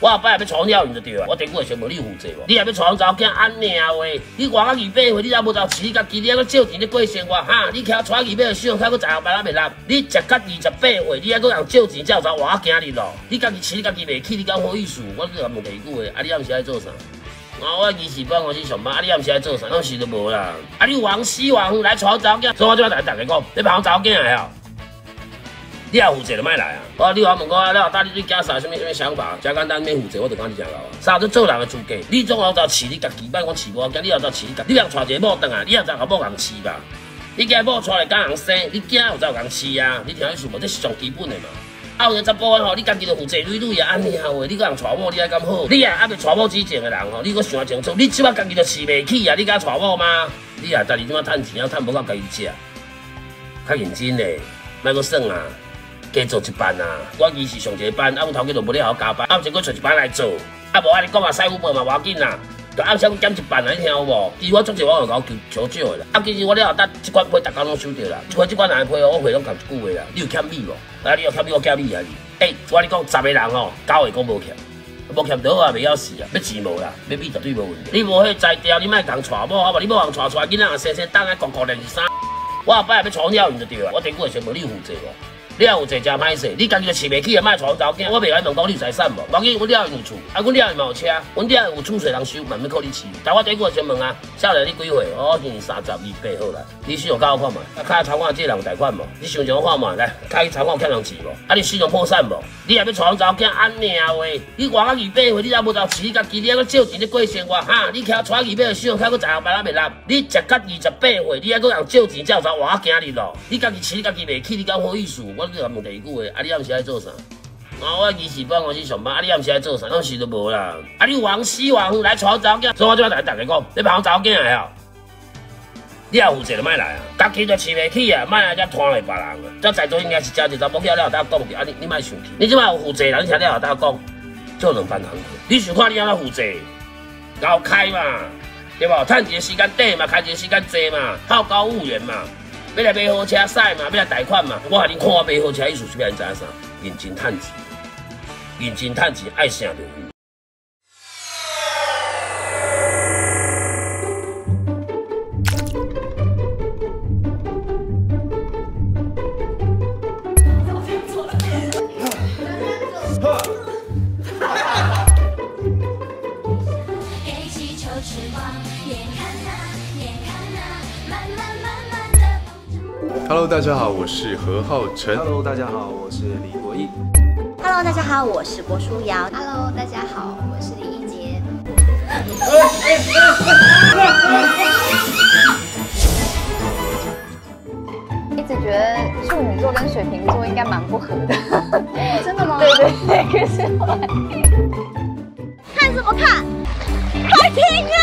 我后摆也要娶了你就对啊，我顶过先无你负责无？你也要娶查某囝安命话，你活到二百岁，你还无照饲你家己，你还搁借钱咧过生活哈？你徛娶二百岁，想还搁十后摆哪袂烂？你食到二十八岁，你还搁人借钱才有才活到今日咯？你家己饲你家己袂起，你敢好意思？我这问第二句话，啊，你暗时爱做啥？啊，我二十半我去上班，啊，你暗时爱做啥？拢是都无啦。啊，你往西往来娶查某囝，所以我就要来大家讲，你帮查某囝来啊！你也负责就莫来啊！我你话问我啊，你话带你对家啥什么什么想法？真简单，免负责，我就讲你讲了啊。啥做做人的资格？你总后头饲你家己，别讲饲我，今你后头饲你，你人带一个某等啊，你也知好某人饲吧？你家某带来敢人生，你囝有才有人饲啊？你听意思无？这是上基本的嘛。啊，有十部分吼，你家己就负责累累啊，安尼啊话，你个人带某，你还敢好？你啊，还未带某之前的人吼，你搁想清楚，你即摆家己就饲袂起啊，你敢带某吗？你啊，家己即摆趁钱啊，趁无够家己食，较认真嘞，莫搁算啊。加做一班啊！我伊是上一个班，啊，阮头家就无咧好加班，暗时搁找一班来做，啊，无安尼讲啊，师傅无嘛无要紧啦，就暗时搁减一班啊，你听有无？其实我做者我有搞求少少的啦，啊，其实我咧后搭即款批，逐工拢收着啦，即款即款人批，我会拢讲一句话啦，你有欠米无？啊，你有欠米，我欠你啊！诶，我你讲十个人吼，九个讲无欠，无欠倒啊，袂晓死啊，要钱无啦，要米绝对无问题。你无迄才调，你莫讲带某，好无？你莫讲带出来，囡仔啊，生生等下国国连是啥？我后摆也要娶了，你就对啊，我顶过先无你负责无？你也有坐真歹势，你家己就饲袂起啊，卖带查某囝。我袂来问讲你财产无？无紧，阮了有厝，啊，阮了嘛有车，阮了有厝税人收，慢慢靠你饲。但我第一个先问啊，少年你几岁？我今年三十二八好啦。你信用卡我看嘛？啊，开查款借人贷款无？你想想我看嘛？来，开查款欠人钱无？啊，你信用破产无？你也要带查某囝安命话？你活到二百岁，你还无照饲你家己，你还搁借钱咧过生活哈？你徛娶二百岁，信用卡搁十后摆哪袂烂？你食到二十八岁，你还搁人借钱才有才活今日咯？你家己饲你家己袂起，你敢好意思？我就问第二句话。啊！你暗时爱做啥？啊！我二十半我去上班，啊！你暗时爱做啥？拢是都无啦。啊！你往西往来娶查某囝，所以我就要来大家讲，你帮查某囝来啊！你也负责就莫来啊！家己就饲袂起啊，莫来才拖累别人啊！这在座应该是家己查某囝了后搭讲，啊！你你莫生气，你即摆有负责人，你听了后搭讲，做两班工课。你想看你安怎负责？搞开嘛，对无？趁一个时间短嘛，开一个时间济嘛，好高务员嘛。要来买好车赛嘛，要来贷款嘛。我喊你看我买好车，意思是要你知影啥？认真趁钱，认真趁钱，爱啥就有。Hello，大家好，我是何浩晨。Hello，大家好，我是李国义。Hello，大家好，我是郭书瑶。Hello，大家好，我是李一杰。一直觉得处女座跟水瓶座应该蛮不合的。真的吗？对对对，可是我看什么看？快听啊！